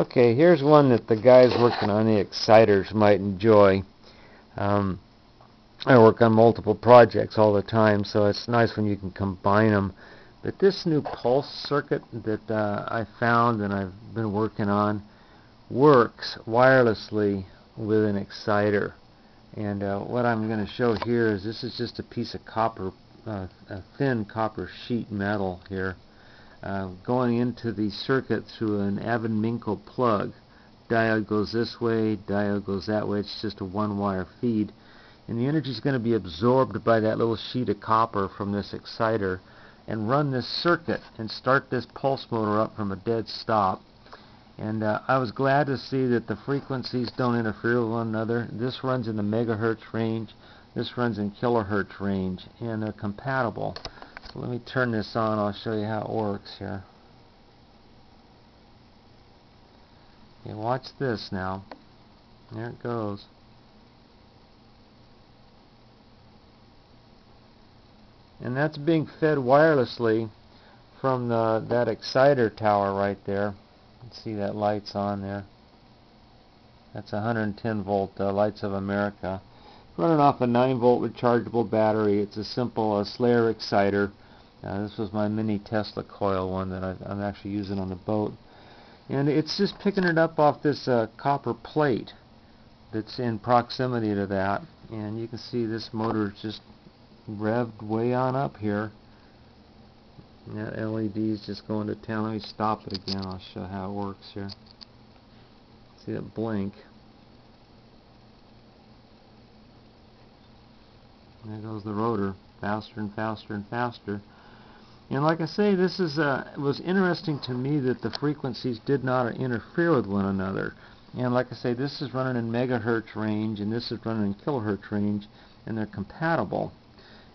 Okay, here's one that the guys working on the exciters might enjoy. Um, I work on multiple projects all the time, so it's nice when you can combine them. But this new pulse circuit that uh, I found and I've been working on works wirelessly with an exciter. And uh, what I'm going to show here is this is just a piece of copper, uh, a thin copper sheet metal here uh, going into the circuit through an Evan-Minco plug. Diode goes this way, diode goes that way. It's just a one-wire feed. And the energy is going to be absorbed by that little sheet of copper from this exciter and run this circuit and start this pulse motor up from a dead stop. And uh, I was glad to see that the frequencies don't interfere with one another. This runs in the megahertz range. This runs in kilohertz range. And they're compatible. Let me turn this on. I'll show you how it works here. Okay, watch this now. There it goes. And that's being fed wirelessly from the, that exciter tower right there. see that light's on there. That's 110 volt uh, Lights of America. Running off a 9 volt rechargeable battery. It's a simple uh, Slayer exciter. Uh, this was my mini Tesla coil one that I, am actually using on the boat. And it's just picking it up off this uh, copper plate that's in proximity to that. And you can see this motor is just revved way on up here. And that LED is just going to town. Let me stop it again. I'll show how it works here. See that blink. There goes the rotor, faster and faster and faster. And like I say, this is uh, was interesting to me that the frequencies did not interfere with one another. And like I say, this is running in megahertz range, and this is running in kilohertz range, and they're compatible.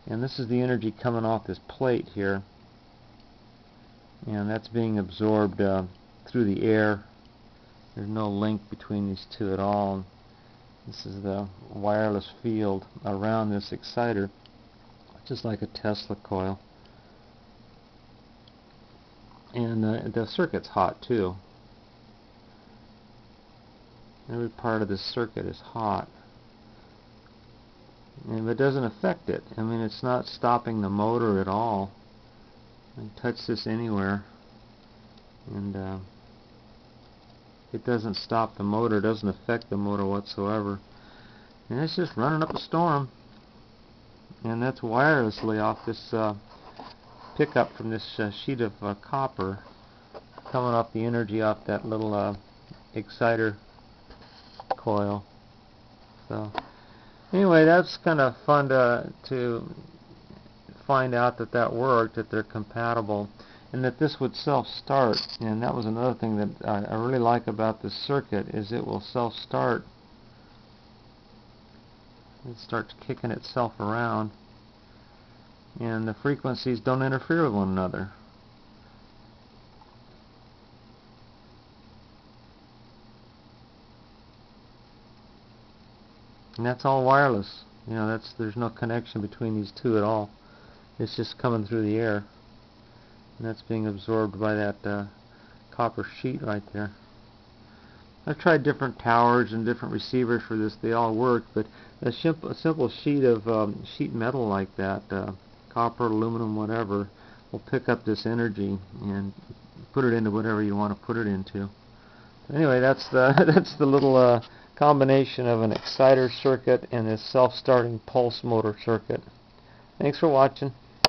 And this is the energy coming off this plate here. And that's being absorbed uh, through the air. There's no link between these two at all. This is the wireless field around this exciter, just like a Tesla coil and uh, the circuit's hot too. Every part of the circuit is hot. And it doesn't affect it. I mean, it's not stopping the motor at all. I touch this anywhere. And uh, it doesn't stop the motor, It doesn't affect the motor whatsoever. And it's just running up a storm. And that's wirelessly off this uh, pickup from this uh, sheet of uh, copper coming off the energy off that little uh, exciter coil. So anyway, that's kind of fun to to find out that that worked, that they're compatible, and that this would self-start. And that was another thing that I, I really like about this circuit is it will self-start. It starts kicking itself around and the frequencies don't interfere with one another. And that's all wireless. You know, that's there's no connection between these two at all. It's just coming through the air. And that's being absorbed by that uh, copper sheet right there. I've tried different towers and different receivers for this. They all work, but a simple, a simple sheet of um, sheet metal like that uh, copper, aluminum, whatever, will pick up this energy and put it into whatever you want to put it into. Anyway, that's the that's the little uh, combination of an exciter circuit and this self-starting pulse motor circuit. Thanks for watching.